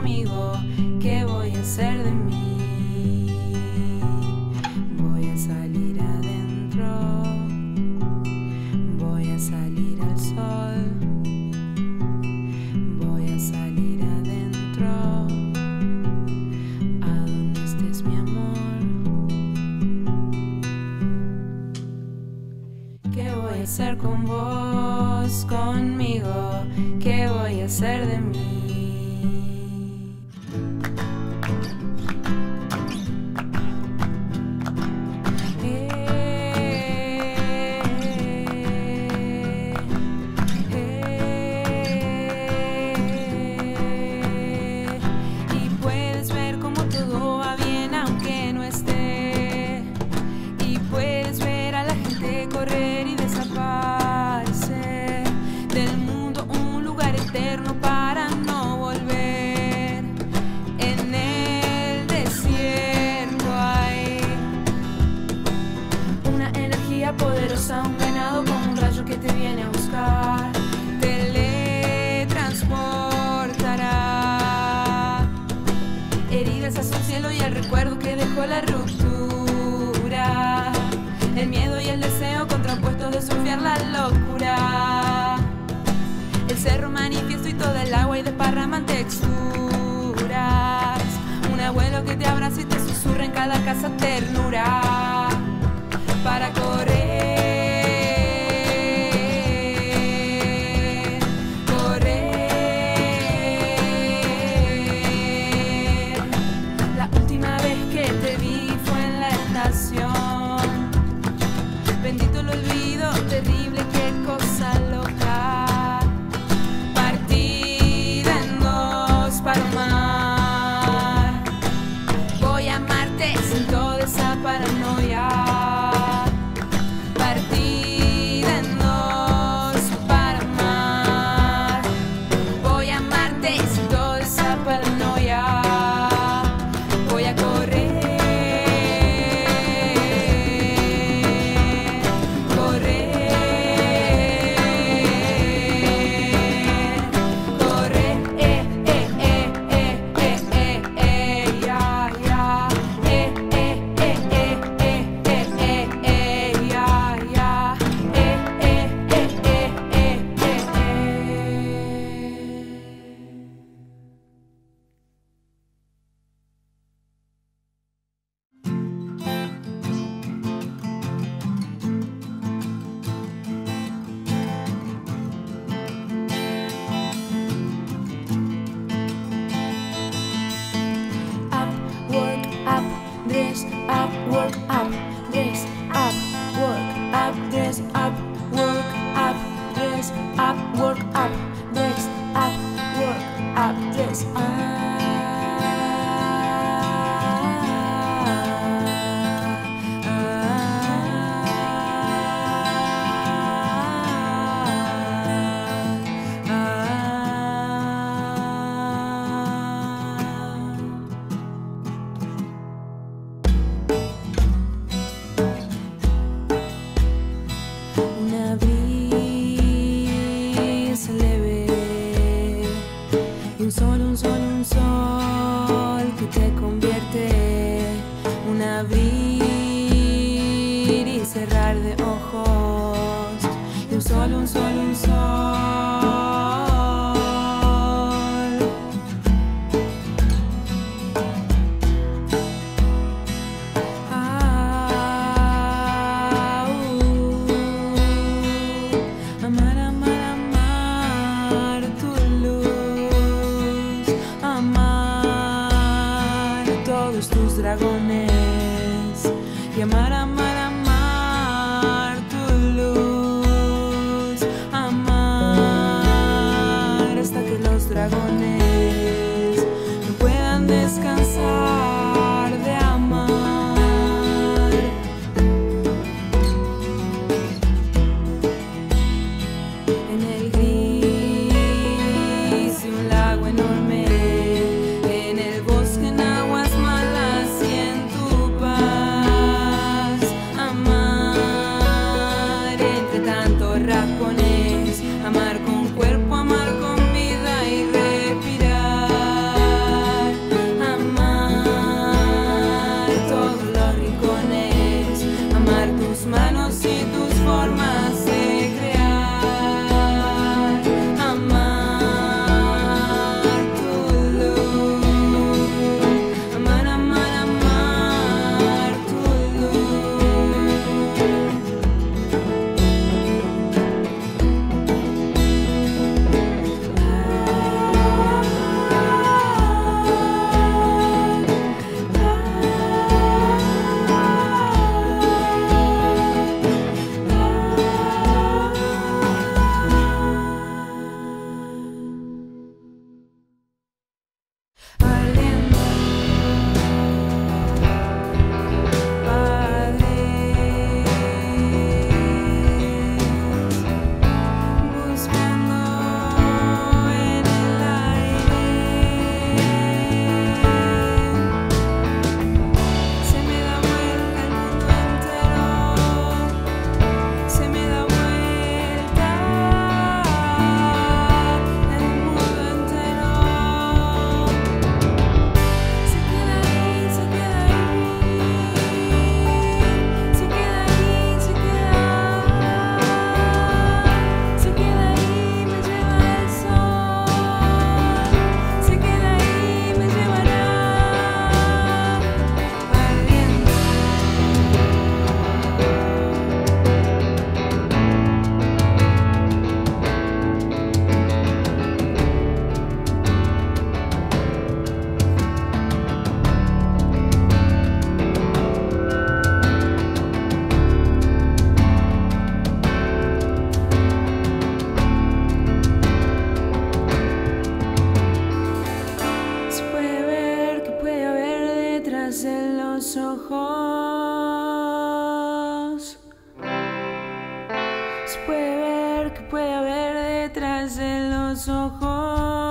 conmigo? ¿Qué voy a hacer de mí? anhelo que te abrace y te susurra en cada casa ternura. Para que paranoia. up, work up, dress up, work up, dress up, work up, dress up, work up, dress up, work up, dress up. que puede haber detrás de los ojos.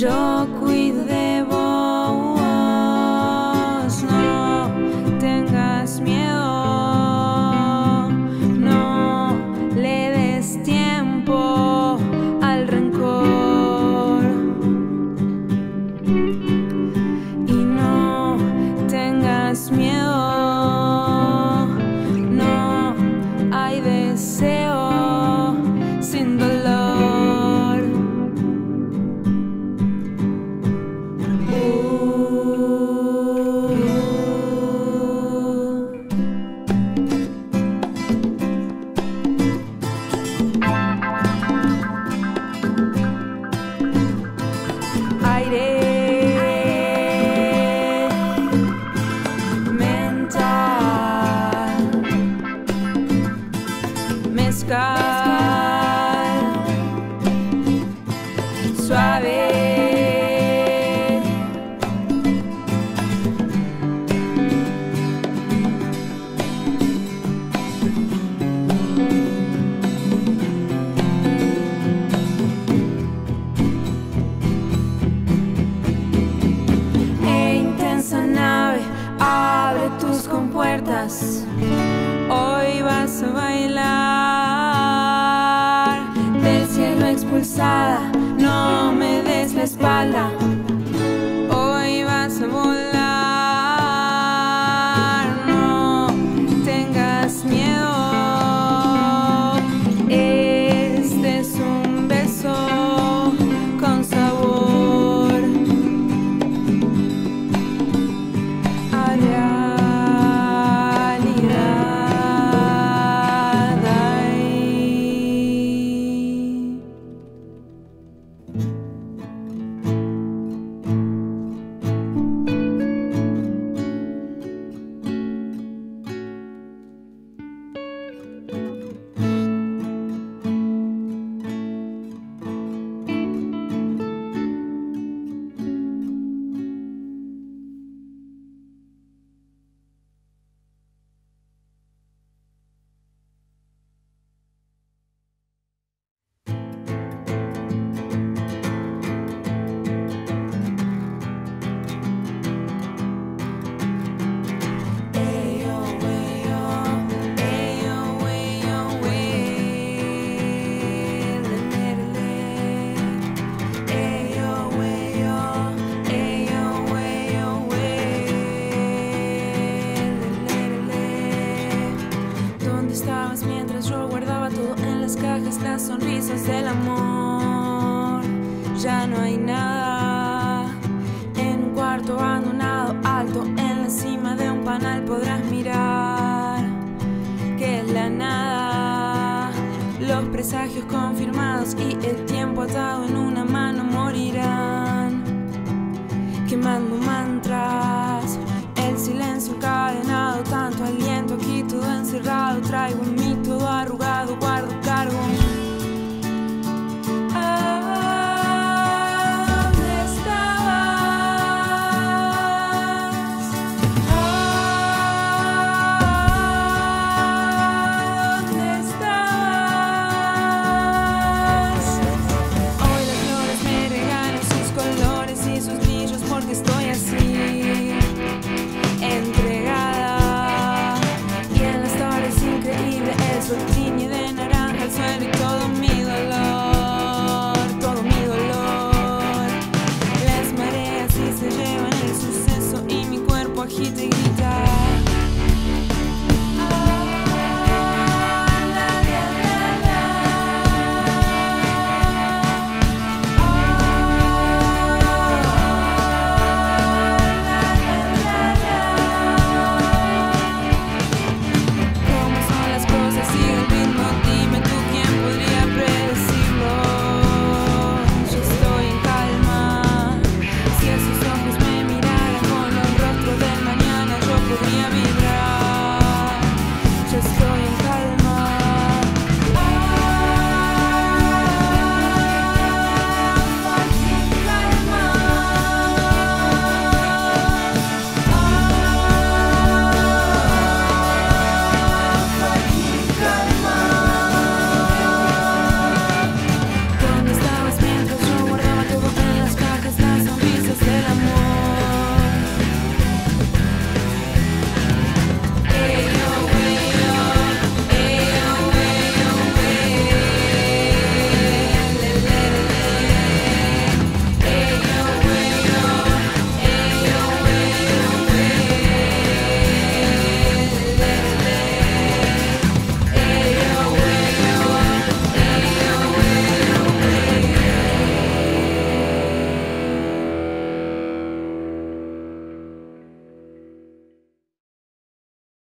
joke with them. presagios confirmados y el tiempo atado en una mano morirán. Quemando mantras, el silencio encadenado, tanto aliento aquí todo encerrado, traigo un